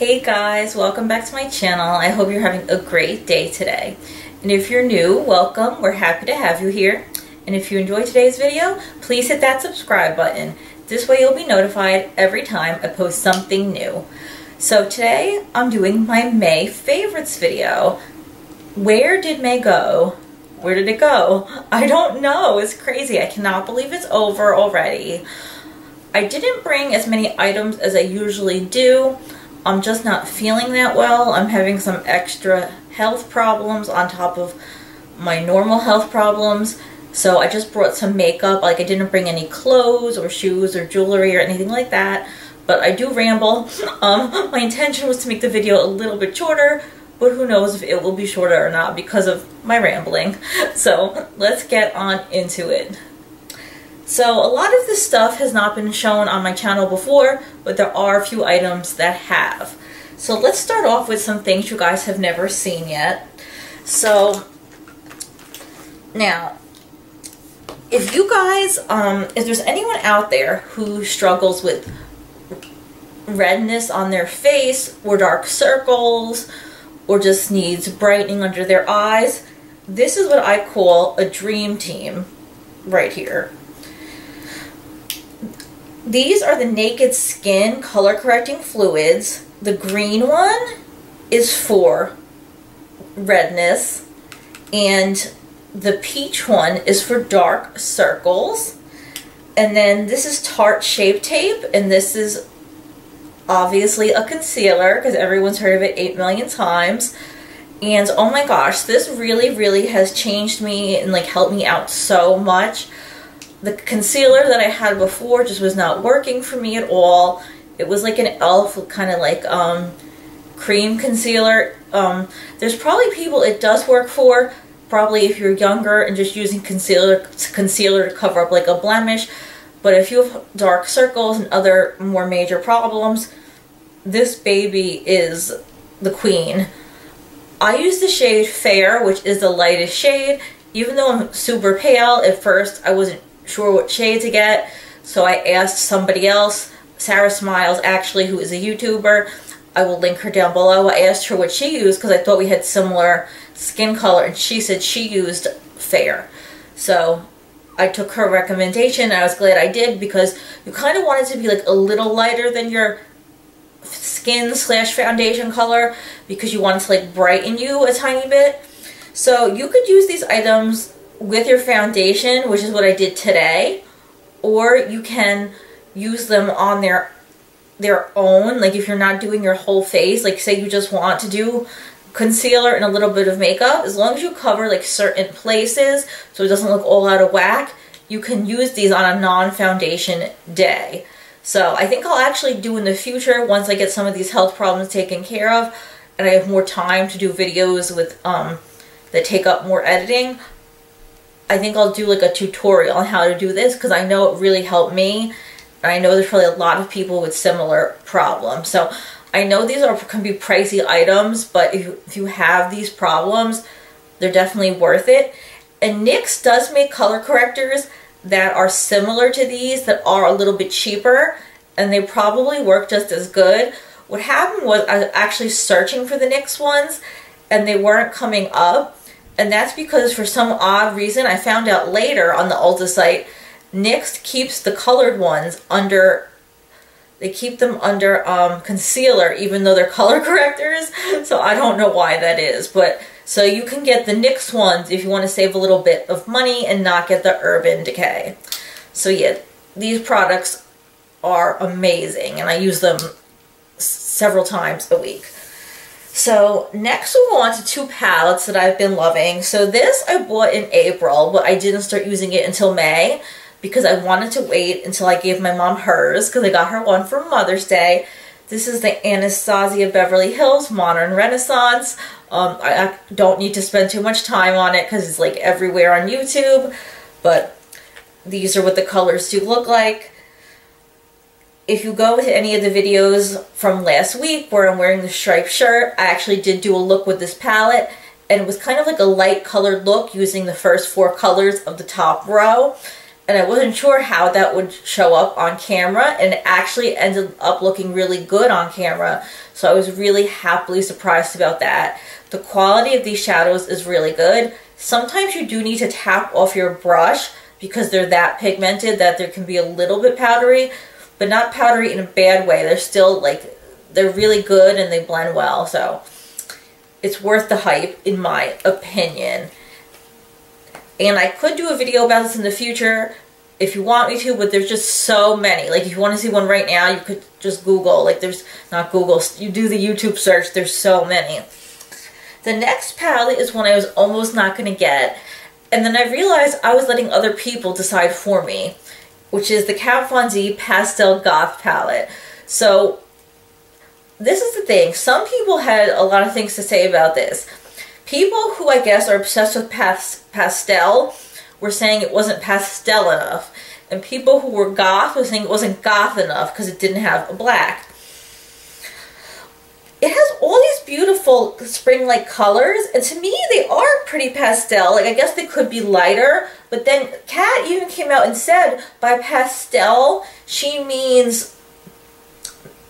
Hey guys, welcome back to my channel. I hope you're having a great day today. And if you're new, welcome. We're happy to have you here. And if you enjoyed today's video, please hit that subscribe button. This way you'll be notified every time I post something new. So today I'm doing my May favorites video. Where did May go? Where did it go? I don't know. It's crazy. I cannot believe it's over already. I didn't bring as many items as I usually do. I'm just not feeling that well. I'm having some extra health problems on top of my normal health problems. So I just brought some makeup. Like I didn't bring any clothes or shoes or jewelry or anything like that. But I do ramble. Um, my intention was to make the video a little bit shorter, but who knows if it will be shorter or not because of my rambling. So let's get on into it. So a lot of this stuff has not been shown on my channel before, but there are a few items that have. So let's start off with some things you guys have never seen yet. So now, if you guys, um, if there's anyone out there who struggles with redness on their face or dark circles or just needs brightening under their eyes, this is what I call a dream team right here. These are the Naked Skin color correcting fluids. The green one is for redness and the peach one is for dark circles. And then this is Tarte Shape Tape and this is obviously a concealer because everyone's heard of it 8 million times. And oh my gosh, this really, really has changed me and like helped me out so much the concealer that I had before just was not working for me at all. It was like an e.l.f. kind of like um, cream concealer. Um, there's probably people it does work for, probably if you're younger and just using concealer, concealer to cover up like a blemish. But if you have dark circles and other more major problems, this baby is the queen. I use the shade Fair, which is the lightest shade. Even though I'm super pale, at first I wasn't sure what shade to get. So I asked somebody else, Sarah Smiles actually, who is a YouTuber. I will link her down below. I asked her what she used because I thought we had similar skin color and she said she used Fair. So I took her recommendation I was glad I did because you kind of want it to be like a little lighter than your skin slash foundation color because you want it to like brighten you a tiny bit. So you could use these items with your foundation, which is what I did today, or you can use them on their their own, like if you're not doing your whole face, like say you just want to do concealer and a little bit of makeup, as long as you cover like certain places so it doesn't look all out of whack, you can use these on a non-foundation day. So I think I'll actually do in the future once I get some of these health problems taken care of and I have more time to do videos with um, that take up more editing. I think I'll do like a tutorial on how to do this because I know it really helped me. I know there's probably a lot of people with similar problems. So I know these are can be pricey items, but if you, if you have these problems, they're definitely worth it. And NYX does make color correctors that are similar to these that are a little bit cheaper and they probably work just as good. What happened was I was actually searching for the NYX ones and they weren't coming up and that's because for some odd reason, I found out later on the Ulta site, NYX keeps the colored ones under, they keep them under um, concealer even though they're color correctors. So I don't know why that is. But so you can get the NYX ones if you want to save a little bit of money and not get the Urban Decay. So yeah, these products are amazing and I use them several times a week. So next we'll go on to two palettes that I've been loving. So this I bought in April, but I didn't start using it until May because I wanted to wait until I gave my mom hers because I got her one for Mother's Day. This is the Anastasia Beverly Hills Modern Renaissance. Um, I, I don't need to spend too much time on it because it's like everywhere on YouTube, but these are what the colors do look like if you go to any of the videos from last week where I'm wearing the striped shirt, I actually did do a look with this palette and it was kind of like a light colored look using the first four colors of the top row. and I wasn't sure how that would show up on camera and it actually ended up looking really good on camera so I was really happily surprised about that. The quality of these shadows is really good. Sometimes you do need to tap off your brush because they're that pigmented that there can be a little bit powdery but not powdery in a bad way. They're still like, they're really good and they blend well so it's worth the hype in my opinion. And I could do a video about this in the future if you want me to, but there's just so many. Like if you want to see one right now, you could just Google. Like there's, not Google, you do the YouTube search, there's so many. The next palette is one I was almost not going to get. And then I realized I was letting other people decide for me, which is the Kat Von D Pastel Goth palette. So this is the thing. Some people had a lot of things to say about this. People who I guess are obsessed with pas pastel were saying it wasn't pastel enough. And people who were goth were saying it wasn't goth enough because it didn't have a black. It has all these beautiful spring-like colors, and to me they are pretty pastel. Like, I guess they could be lighter, but then Kat even came out and said by pastel, she means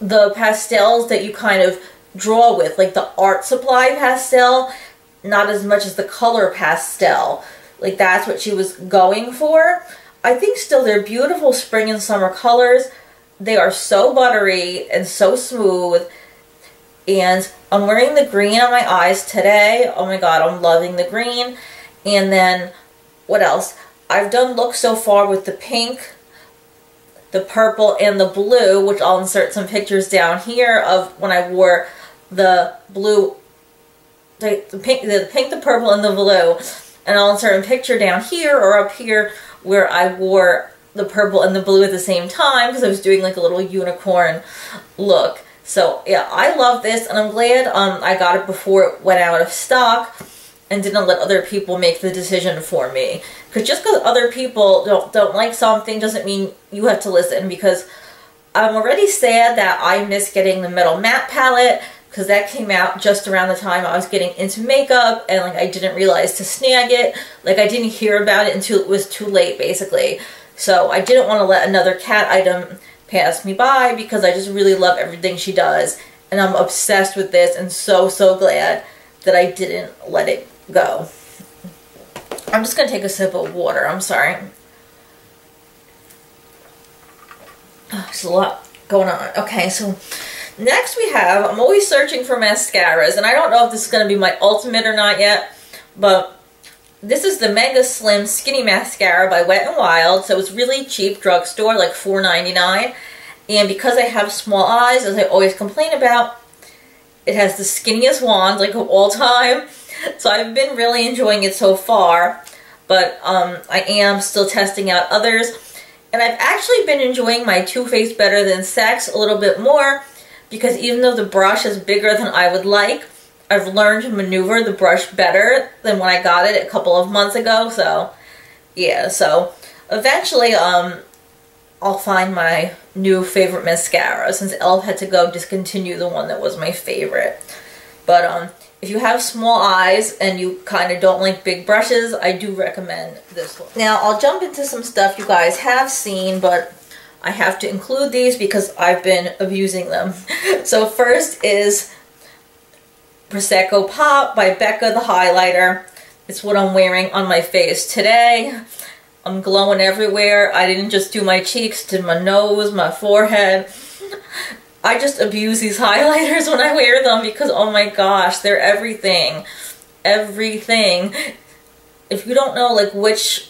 the pastels that you kind of draw with, like the art supply pastel, not as much as the color pastel. Like that's what she was going for. I think still they're beautiful spring and summer colors. They are so buttery and so smooth. And I'm wearing the green on my eyes today. Oh my god, I'm loving the green. And then, what else? I've done looks so far with the pink, the purple, and the blue, which I'll insert some pictures down here of when I wore the blue the, the pink, the pink, the purple, and the blue. And I'll insert a picture down here or up here where I wore the purple and the blue at the same time because I was doing like a little unicorn look. So yeah, I love this and I'm glad um, I got it before it went out of stock and didn't let other people make the decision for me. Because just because other people don't, don't like something doesn't mean you have to listen because I'm already sad that I missed getting the Metal Matte palette because that came out just around the time I was getting into makeup and like I didn't realize to snag it. Like I didn't hear about it until it was too late basically. So I didn't want to let another Kat item pass me by because I just really love everything she does and I'm obsessed with this and so so glad that I didn't let it go. I'm just to take a sip of water. I'm sorry. Oh, there's a lot going on. Okay, so Next we have, I'm always searching for mascaras, and I don't know if this is to be my ultimate or not yet, but this is the Mega Slim Skinny Mascara by Wet n Wild, so it's really cheap drugstore, like $4.99. And because I have small eyes, as I always complain about, it has the skinniest wand, like of all time. So I've been really enjoying it so far, but um, I am still testing out others. And I've actually been enjoying my Too Faced Better Than Sex a little bit more because even though the brush is bigger than I would like, I've learned to maneuver the brush better than when I got it a couple of months ago. So, yeah, so eventually um, I'll find my new favorite mascara since e.l.f. had to go discontinue the one that was my favorite. But um, if you have small eyes and you kind of don't like big brushes, I do recommend this one. Now, I'll jump into some stuff you guys have seen, but I have to include these because I've been abusing them. so first is Prosecco Pop by Becca the highlighter. It's what I'm wearing on my face today. I'm glowing everywhere. I didn't just do my cheeks, did my nose, my forehead. I just abuse these highlighters when I wear them because oh my gosh, they're everything. Everything. If you don't know like which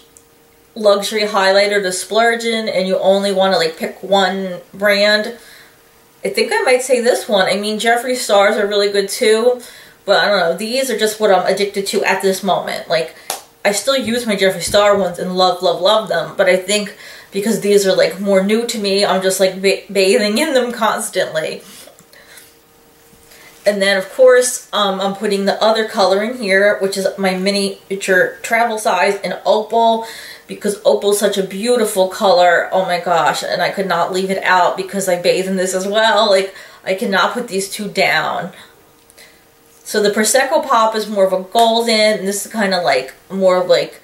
luxury highlighter to splurge in and you only want to like pick one brand, I think I might say this one. I mean, Jeffree Stars are really good too, but I don't know. These are just what I'm addicted to at this moment. Like, I still use my Jeffree Star ones and love, love, love them, but I think because these are like more new to me, I'm just like ba bathing in them constantly. And then, of course, um, I'm putting the other color in here, which is my miniature travel size in Opal because opal is such a beautiful color. Oh my gosh, and I could not leave it out because I bathe in this as well. Like, I cannot put these two down. So the Prosecco Pop is more of a golden, this is kind of like more of like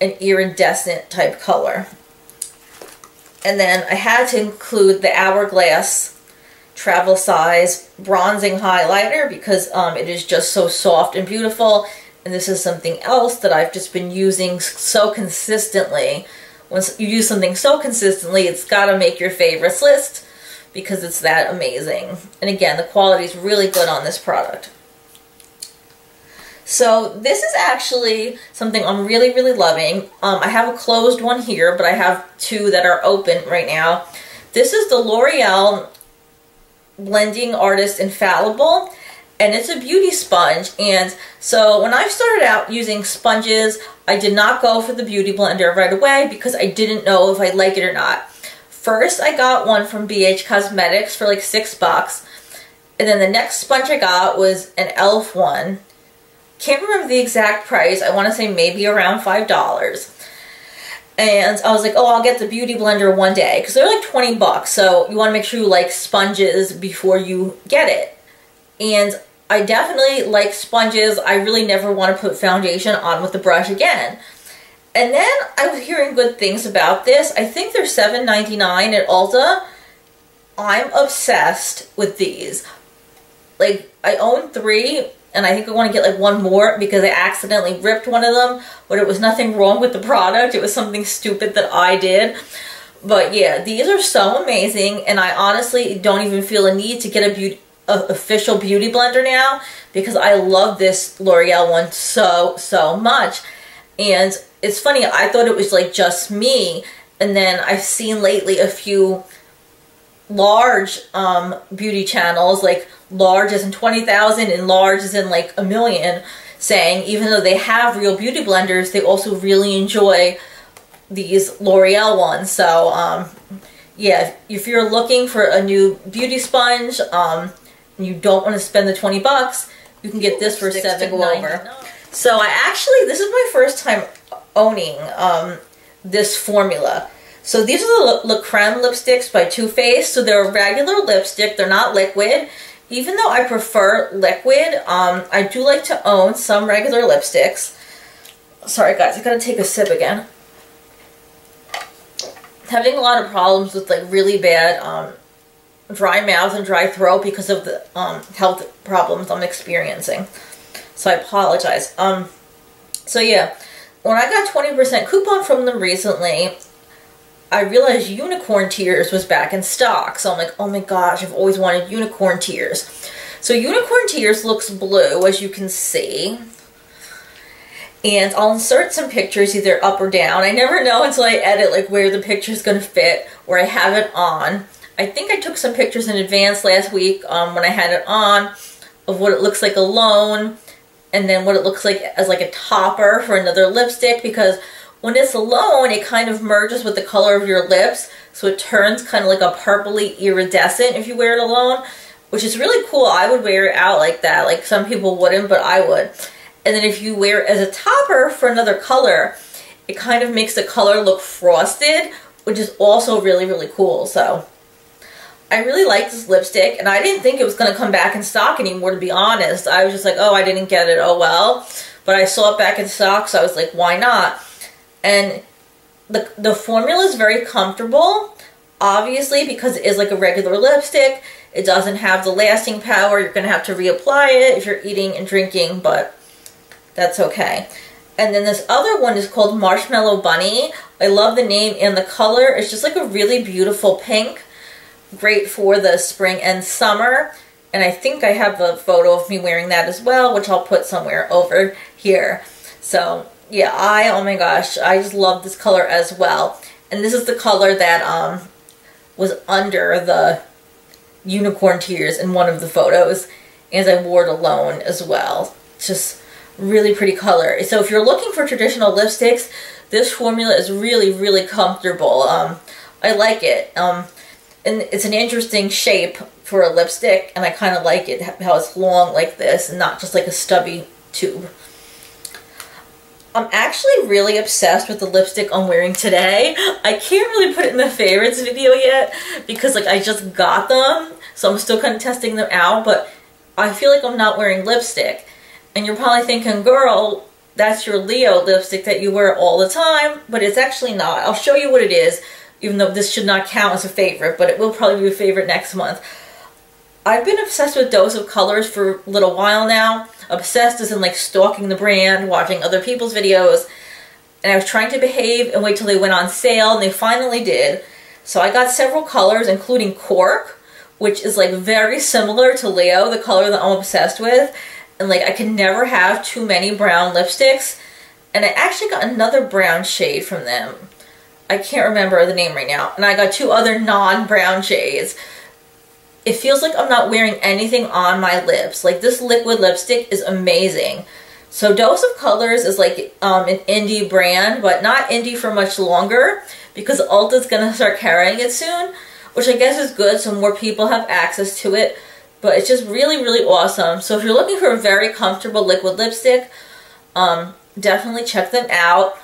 an iridescent type color. And then I had to include the Hourglass travel size bronzing highlighter because um, it is just so soft and beautiful. And this is something else that I've just been using so consistently. Once you use something so consistently, it's got to make your favorites list because it's that amazing. And again, the quality is really good on this product. So this is actually something I'm really, really loving. Um, I have a closed one here, but I have two that are open right now. This is the L'Oreal Blending Artist Infallible, and it's a beauty sponge. And so when I started out using sponges, I did not go for the Beauty Blender right away because I didn't know if I'd like it or not. First, I got one from BH Cosmetics for like six bucks. And then the next sponge I got was an e.l.f. one can't remember the exact price. I want to say maybe around $5. And I was like, oh, I'll get the Beauty Blender one day. Because they're like 20 bucks. So you want to make sure you like sponges before you get it. And I definitely like sponges. I really never want to put foundation on with the brush again. And then I was hearing good things about this. I think they're $7.99 at Ulta. I'm obsessed with these. Like, I own three and I think I want to get like one more because I accidentally ripped one of them, but it was nothing wrong with the product. It was something stupid that I did. But yeah, these are so amazing, and I honestly don't even feel a need to get a beauty official beauty blender now because I love this L'Oreal one so, so much. And it's funny, I thought it was like just me, and then I've seen lately a few large um, beauty channels like large as in 20,000 and large as in like a million saying even though they have real beauty blenders, they also really enjoy these L'Oreal ones. So, um, yeah, if you're looking for a new beauty sponge um, and you don't want to spend the 20 bucks, you can get this for seven over. So I actually, this is my first time owning um, this formula. So these are the La Creme lipsticks by Too Faced. So they're a regular lipstick. They're not liquid even though I prefer liquid, um, I do like to own some regular lipsticks. Sorry guys, I gotta take a sip again. Having a lot of problems with like really bad um, dry mouth and dry throat because of the um, health problems I'm experiencing. So I apologize. Um, so yeah, when I got 20% coupon from them recently, I realized Unicorn Tears was back in stock. So I'm like, oh my gosh, I've always wanted Unicorn Tears. So Unicorn Tears looks blue, as you can see. And I'll insert some pictures either up or down. I never know until I edit like where the picture is going to fit, where I have it on. I think I took some pictures in advance last week um, when I had it on of what it looks like alone and then what it looks like as like a topper for another lipstick because when it's alone, it kind of merges with the color of your lips, so it turns kind of like a purpley iridescent if you wear it alone, which is really cool. I would wear it out like that. Like some people wouldn't, but I would. And then if you wear it as a topper for another color, it kind of makes the color look frosted, which is also really, really cool. So I really like this lipstick, and I didn't think it was going to come back in stock anymore, to be honest. I was just like, oh, I didn't get it, oh well. But I saw it back in stock, so I was like, why not? And the, the formula is very comfortable, obviously, because it is like a regular lipstick. It doesn't have the lasting power. You're going to have to reapply it if you're eating and drinking, but that's okay. And then this other one is called Marshmallow Bunny. I love the name and the color. It's just like a really beautiful pink. Great for the spring and summer. And I think I have a photo of me wearing that as well, which I'll put somewhere over here. So yeah, I, oh my gosh, I just love this color as well. And this is the color that um was under the unicorn tears in one of the photos as I wore it alone as well. Just really pretty color. So if you're looking for traditional lipsticks, this formula is really, really comfortable. Um, I like it. Um, and it's an interesting shape for a lipstick, and I kind of like it, how it's long like this, and not just like a stubby tube. I'm actually really obsessed with the lipstick I'm wearing today. I can't really put it in the favorites video yet because like I just got them. So I'm still kind of testing them out, but I feel like I'm not wearing lipstick. And you're probably thinking, girl, that's your Leo lipstick that you wear all the time, but it's actually not. I'll show you what it is. Even though this should not count as a favorite, but it will probably be a favorite next month. I've been obsessed with Dose of Colors for a little while now. Obsessed as in like stalking the brand, watching other people's videos. And I was trying to behave and wait till they went on sale, and they finally did. So I got several colors, including Cork, which is like very similar to Leo, the color that I'm obsessed with. And like I can never have too many brown lipsticks. And I actually got another brown shade from them. I can't remember the name right now. And I got two other non-brown shades. It feels like I'm not wearing anything on my lips. Like this liquid lipstick is amazing. So Dose of Colors is like um, an indie brand, but not indie for much longer because Ulta's going to start carrying it soon, which I guess is good so more people have access to it. But it's just really, really awesome. So if you're looking for a very comfortable liquid lipstick, um, definitely check them out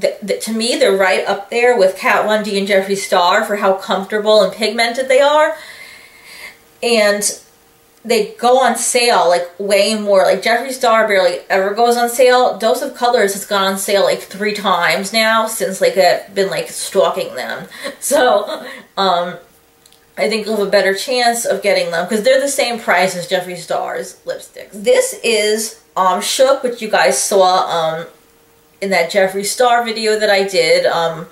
to me, they're right up there with Kat Von D and Jeffree Star for how comfortable and pigmented they are. And they go on sale like way more. Like Jeffree Star barely ever goes on sale. Dose of Colors has gone on sale like three times now since like I've been like stalking them. So, um, I think you'll have a better chance of getting them because they're the same price as Jeffree Star's lipsticks. This is um, Shook, which you guys saw um, in that Jeffree Star video that I did um,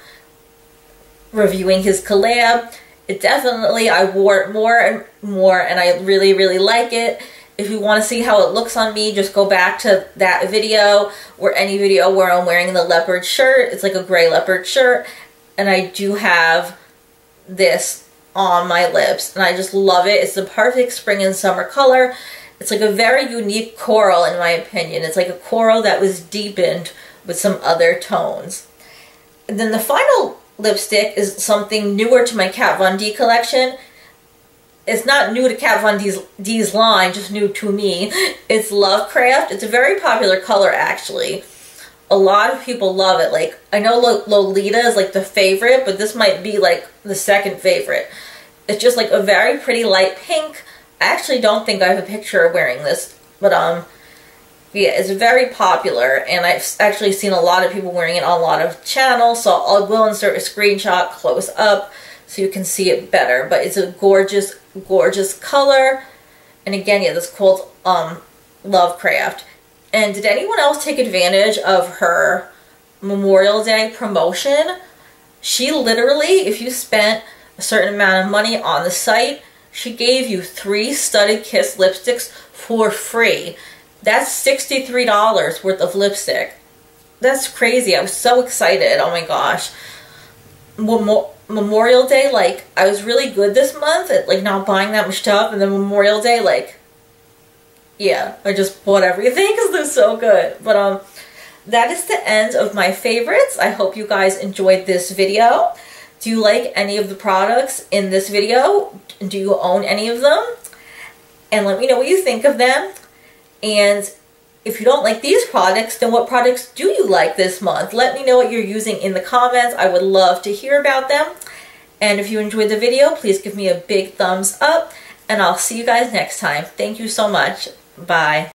reviewing his collab. It definitely, I wore it more and more and I really, really like it. If you want to see how it looks on me, just go back to that video or any video where I'm wearing the leopard shirt. It's like a gray leopard shirt. And I do have this on my lips. And I just love it. It's the perfect spring and summer color. It's like a very unique coral in my opinion. It's like a coral that was deepened with some other tones. And then the final lipstick is something newer to my Kat Von D collection. It's not new to Kat Von D's, D's line, just new to me. It's Lovecraft. It's a very popular color, actually. A lot of people love it. Like, I know Lolita is like the favorite, but this might be like the second favorite. It's just like a very pretty light pink. I actually don't think I have a picture of wearing this, but um, yeah, it's very popular, and I've actually seen a lot of people wearing it on a lot of channels, so I will insert a screenshot close up so you can see it better. But it's a gorgeous, gorgeous color. And again, yeah, this is called um, Lovecraft. And did anyone else take advantage of her Memorial Day promotion? She literally, if you spent a certain amount of money on the site, she gave you three Studded Kiss lipsticks for free. That's $63 worth of lipstick. That's crazy. I was so excited. Oh my gosh. Memorial Day, like, I was really good this month at, like, not buying that much stuff. And then Memorial Day, like, yeah, I just bought everything because they're so good. But, um, that is the end of my favorites. I hope you guys enjoyed this video. Do you like any of the products in this video? Do you own any of them? And let me know what you think of them. And if you don't like these products, then what products do you like this month? Let me know what you're using in the comments. I would love to hear about them. And if you enjoyed the video, please give me a big thumbs up. And I'll see you guys next time. Thank you so much. Bye.